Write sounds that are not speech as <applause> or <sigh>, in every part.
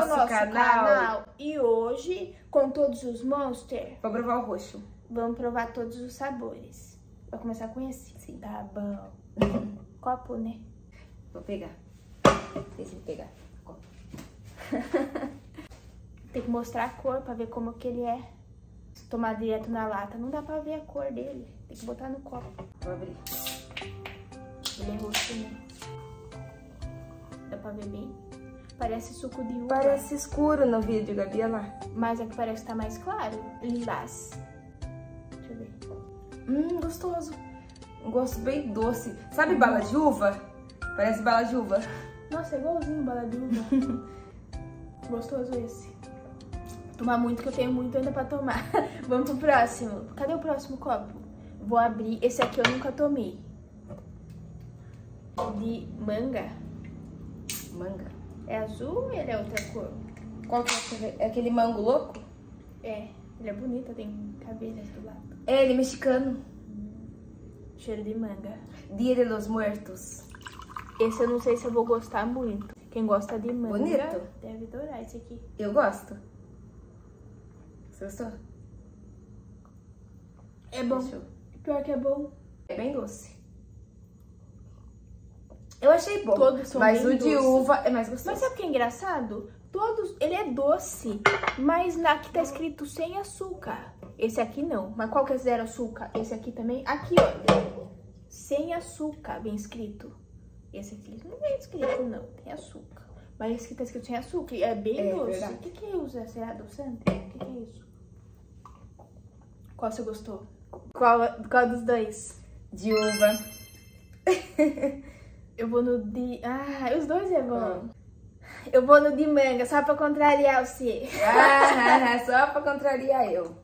nosso, nosso canal. canal. E hoje, com todos os monsters, Vou provar o roxo. vamos provar todos os sabores. Vai começar com esse? Sim. Tá bom. <laughs> Copo, né? Vou pegar. Esse vou pegar. <laughs> Tem que mostrar a cor pra ver como que ele é. Se tomar direto na lata, não dá pra ver a cor dele. Tem que botar no copo. Vou abrir. Ele é roxo, né? Dá pra ver bem? Parece suco de uva. Parece escuro no vídeo, Gabi, olha lá. Mas aqui parece que tá mais claro. Lilás. Deixa eu ver. Hum, gostoso. Um gosto bem doce. Sabe bala de uva? Parece bala de uva. Nossa, é igualzinho bala de uva. <laughs> Gostoso esse. Tomar muito, que eu tenho muito ainda pra tomar. <laughs> Vamos pro próximo. Cadê o próximo copo? Vou abrir. Esse aqui eu nunca tomei. De manga. Manga. É azul ou ele é outra cor? Qual que é? É aquele mango louco? É. Ele é bonito, tem cabeças do lado. É, ele é mexicano. Cheiro de manga. Dia de los Muertos. Esse eu não sei se eu vou gostar muito. Quem gosta de manga Bonito. deve adorar esse aqui. Eu gosto. Você gostou? É bom. Pior que é bom. É bem doce. Eu achei bom. Todos são mas o de uva é mais gostoso. Mas sabe o que é engraçado? Todos, ele é doce, mas na aqui tá escrito sem açúcar. Esse aqui não. Mas qual que é zero açúcar? Esse aqui também? Aqui, ó. Sem açúcar, bem escrito. Esse aqui não vem escrito, não. Tem açúcar. Mas esse aqui tá escrito sem açúcar. e É bem É doce. verdade. O que que usa? Será adoçante? O que que é isso? Qual você gostou? Qual, qual dos dois? De uva. <laughs> Eu vou no de... Ah, os dois é bom. Ah. Eu vou no de manga, só pra contrariar você. Ah, <laughs> só pra contrariar eu.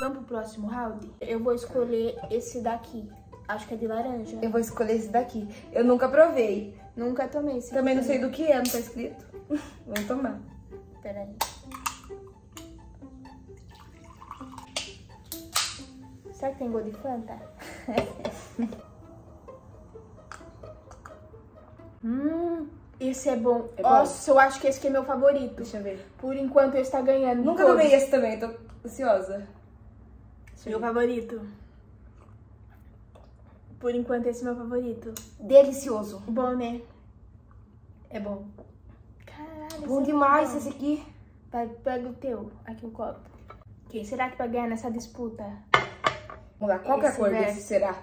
Vamos pro próximo round? Eu vou escolher esse daqui. Acho que é de laranja. Eu vou escolher esse daqui. Eu nunca provei. Nunca tomei esse. Também não sei do que é, não tá escrito. <laughs> Vamos tomar. Peraí. Será que tem gosto de Fanta? <laughs> esse é bom. É bom? Nossa, eu acho que esse aqui é meu favorito. Deixa eu ver. Por enquanto ele está ganhando. Nunca todos. tomei esse também, tô ansiosa. Meu favorito. Por enquanto esse é meu favorito. Delicioso. Bom, né? É bom. Caralho, Bom esse é demais bom. esse aqui. Vai, pega o teu, aqui o copo. Quem será que vai ganhar nessa disputa? Vamos lá, qual que é a Esse cor desse será?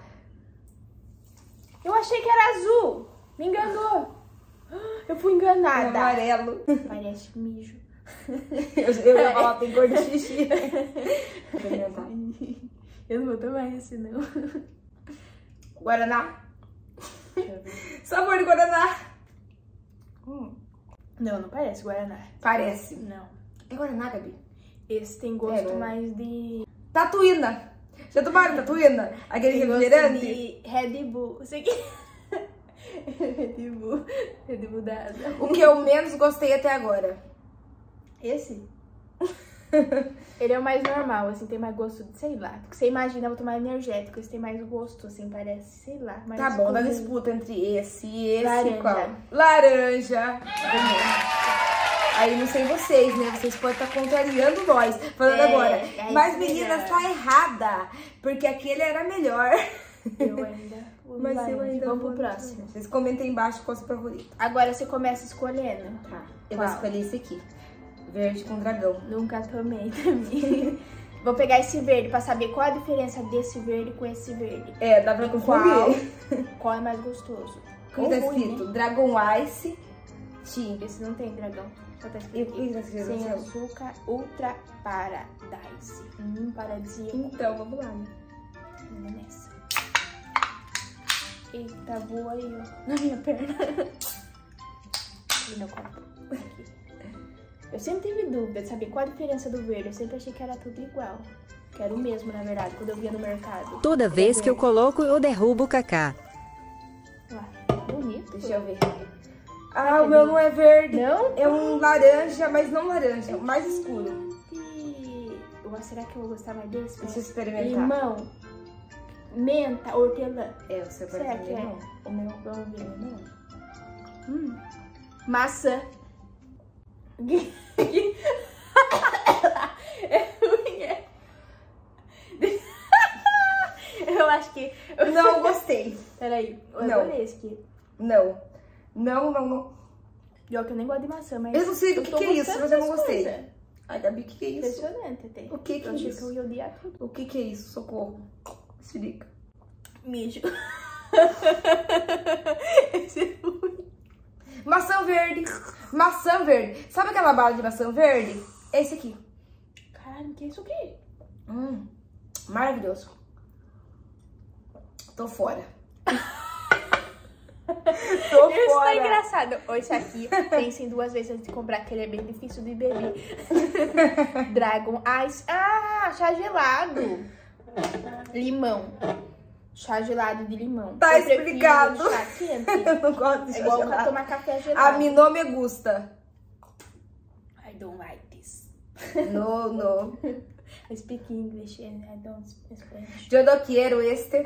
Eu achei que era azul. Me enganou. Eu fui É enganada. amarelo. Parece mijo. <laughs> Eu, eu ia falar, tem cor de <laughs> xixi. Eu não vou tomar esse, não. Guaraná. Sabor de Guaraná. Hum, Não, não parece Guaraná. parece. Não. É Guaraná, Gabi? Esse tem gosto É, mais de... Tatuína. Já tomaram Tatuína? Aquele refrigerante? de Red Bull. Isso aqui... <laughs> Red Bull. Red Bull da... O que eu menos gostei até agora. Esse? <laughs> Ele é o mais normal, assim, tem mais gosto, de, sei lá. Porque você imagina, eu vou tomar energético, esse tem mais gosto, assim, parece, sei lá. Mais Tá bom, comum. disputa entre esse e esse Laranja. qual? Laranja. Aí não sei vocês, né? Vocês podem estar contrariando nós, falando É, agora. é Mas meninas, tá errada. Porque aquele era melhor. Eu ainda. <laughs> Mas eu laranja. ainda Vamos pro próximo. Vocês comentem embaixo qual é o seu favorito. Agora você começa escolhendo. Tá. Eu Qual? vou escolher esse aqui. Verde com dragão. Nunca tomei <laughs> também. Vou pegar esse verde pra saber qual a diferença desse verde com esse verde. É, dá pra E confundir. Qual <laughs> é mais gostoso? Como tá escrito? né? Dragon Ice Tea. Esse não tem dragão. Só tá E escrito aqui. tá escrito? Sem Sem açúcar, ultra paradise. Hum, paradisíaco. Então, vamos lá, né? Vamos nessa. Eita, voa aí, ó. Na minha perna. E no copo. Aqui. Eu sempre tive dúvida de saber qual a diferença do verde. Eu sempre achei que era tudo igual. Que era o mesmo, na verdade, quando eu via no mercado. Toda vez que eu coloco, eu derrubo o cacá. Ué, bonito. Deixa eu ver. Ah, o meu não é verde. Não? É um laranja, mas não laranja, mais escuro. Será que eu vou gostar mais desse? Deixa eu experimentar. Limão, menta, hortelã. É, o seu que é? limão. O meu Vamos ver. não. Hum. Maçã. É <laughs> é. Eu acho que. Não gostei. Peraí, eu Não. adorei esse aqui. Não. Não, não, não. Pior que eu nem gosto de maçã, mas. Eu não sei do que que é isso, mas eu não gostei. coisas. Ai, Gabi, o que, que é isso? Impressionante até. O que que eu é isso? que eu odiar tudo. O que, que é isso? Socorro. Explica. Mijo. <laughs> esse é ruim. Maçã verde. Maçã verde. Sabe aquela bala de maçã verde? Esse aqui. Caralho, que é isso aqui? Hum, maravilhoso. Tô fora. <laughs> Tô Isso fora. tá engraçado. Esse aqui, pensem duas vezes antes de comprar, que ele é bem difícil de beber. <laughs> Dragon Ice. Ah, chá gelado. Limão. Chá gelado de limão. Tá Eu explicado. Chá quente. <laughs> Eu não gosto de É chá igual gelado. tomar café A gelado. mim não me gusta. I don't like this. No, no. I <laughs> speak English and I don't speak Spanish. Yo no quiero este.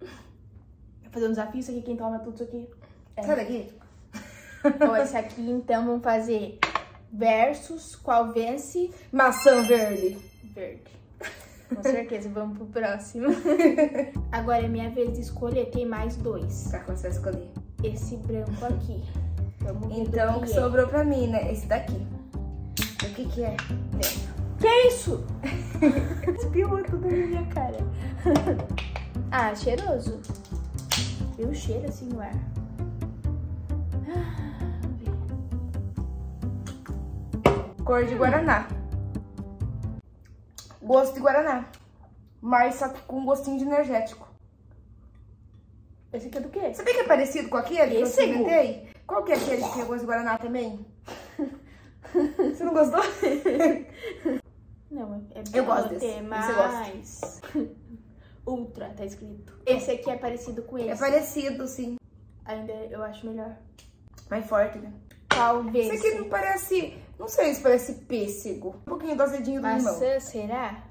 Vou fazer um desafio, isso aqui, quem toma tudo isso aqui. É. Sai daqui. Ó, esse aqui, então, vamos fazer versus qual vence Maçã verde. Verde. Com certeza, vamos pro próximo. <laughs> Agora é minha vez de escolher, tem mais dois. Tá, quando você vai escolher. Esse branco aqui. Vamos ver Então, o que que é. sobrou pra mim, né? Esse daqui. O que que é? Que é isso? <laughs> Espirrou tudo na minha cara. <laughs> ah, cheiroso. Viu o cheiro assim no ar? Cor de Guaraná. Gosto de Guaraná. Mas só que com gostinho de energético. Esse aqui é do quê? Sabia que é parecido com aquele que eu Esse? experimentei? Qual que é aquele que tem gosto de Guaraná também? <laughs> Você não gostou? <laughs> Não, é Eu gosto bom desse. Esse eu mais. <laughs> Ultra, tá escrito. Esse aqui é parecido com É esse. parecido, sim. Ainda eu acho melhor. Mais forte, né? Talvez. Esse aqui não parece... Não sei se parece pêssego. Um pouquinho do azedinho do limão. Maçã, será?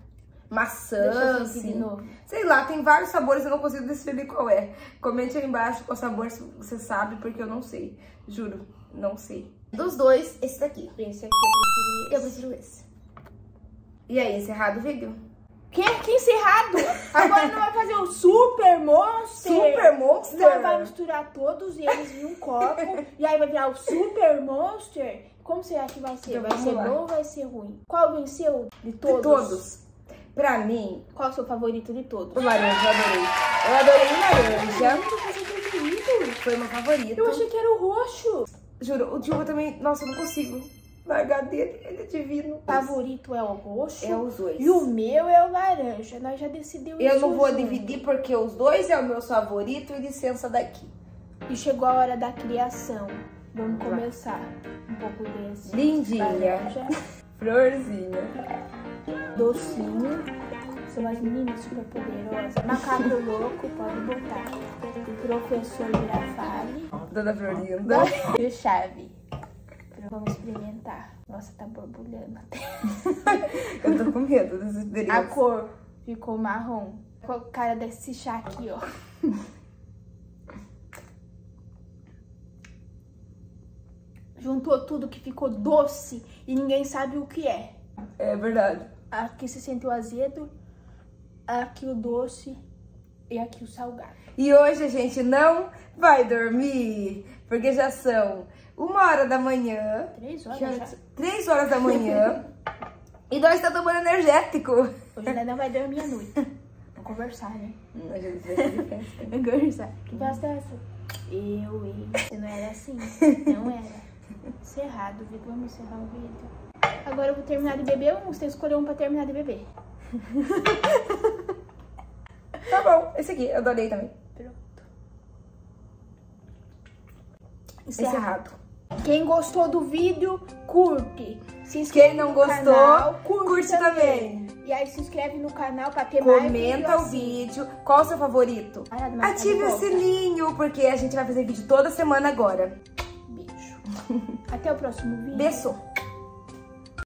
Maçã, sim. Sei lá, tem vários sabores, eu não consigo decidir qual é. Comente aí embaixo qual sabor se você sabe, porque eu não sei. Juro, não sei. Dos dois, esse daqui. Esse aqui eu preferi. Eu prefiro esse. E aí, encerrado o vídeo? Que, que encerrado! <laughs> Agora não vai fazer o Super Monster! Monster? Não vai misturar todos eles em um copo <laughs> e aí vai virar o Super Monster? Como será que vai ser? Então, vai ser lá. bom ou vai ser ruim? Qual venceu de todos? De todos. Pra mim, Qual é o seu favorito de todos? o laranja, eu adorei. Eu adorei o laranja. Você? Foi meu favorito. Eu achei que era o roxo. Juro, o uva também, nossa, eu não consigo dele. Ele é divino. favorito é o roxo. É os dois. E o meu é o laranja. Nós já decidimos Eu não vou junto. dividir porque os dois é o meu favorito e licença daqui. E chegou a hora da criação. Vamos começar. Um pouco desse. Lindinha. <laughs> Florzinha. docinho. São as meninas super poderosas. Macaco <laughs> louco, pode botar. Professor Girafale. Dona Florinda. E o chave. Vamos experimentar. Nossa, tá borbulhando até. <laughs> Eu tô com medo desses A experiências. cor ficou marrom. Com a cara desse chá aqui, ó. Juntou tudo que ficou doce e ninguém sabe o que é. É verdade. Aqui se sentiu azedo, aqui o doce e aqui o salgado. E hoje a gente não vai dormir, porque já são uma hora da manhã. Três horas já. Três horas da manhã. <laughs> e nós estamos tomando energético. Hoje ainda não vai dormir à noite. Vamos conversar, né? Hum, A gente vai fazer festa. Vamos conversar. Que festa é essa? Eu, hein? Você não era assim? Não era. Encerrado, Vitor. Vamos encerrar o vídeo. Agora eu vou terminar de beber ou você escolheu um pra terminar de beber? <laughs> Tá bom, esse aqui, eu adorei também. Pronto. Encerrado. Quem gostou do vídeo, curte. Se inscreve Quem não no gostou, canal, curte, curte também. E aí se inscreve no canal pra ter mais vídeo Comenta o assim. vídeo. Qual o seu favorito? Ative o sininho, porque a gente vai fazer vídeo toda semana agora. Beijo. <laughs> Até o próximo vídeo. Beijo.